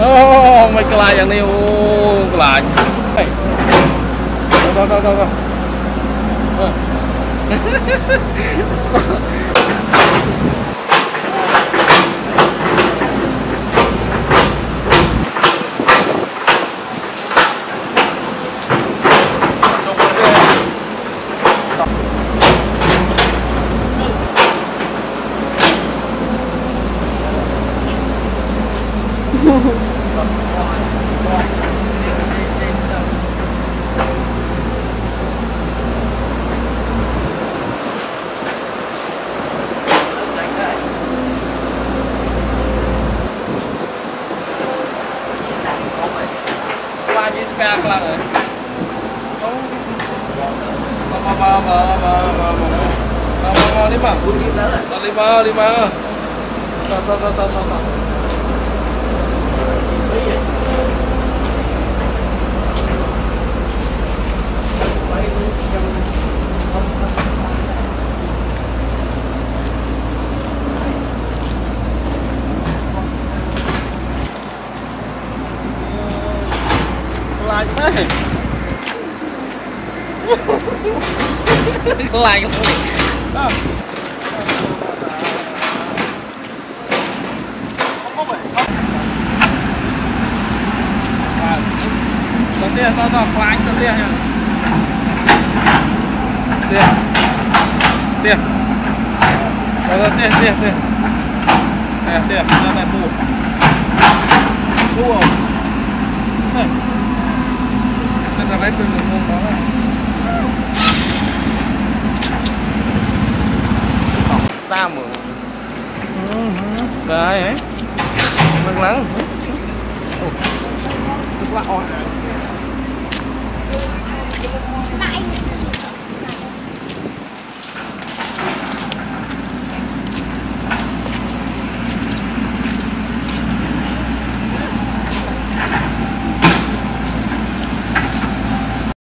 អូមិនខ្លាចយ៉ាងនេះអូខ្លាចហេដល់ដល់ដល់ដល់ kayak kelang ya. Bawa lima lima lima lima. Lima lima. lại không à. Tao tiền, tao tao khóa anh tao tiền nha Tiền Tiền Tao tao tiền, tiền, tiền Tiền, tiền, tao này bù Bù không? Này tách được một môn đó là ta mở cái ấy mực lắng tức là oi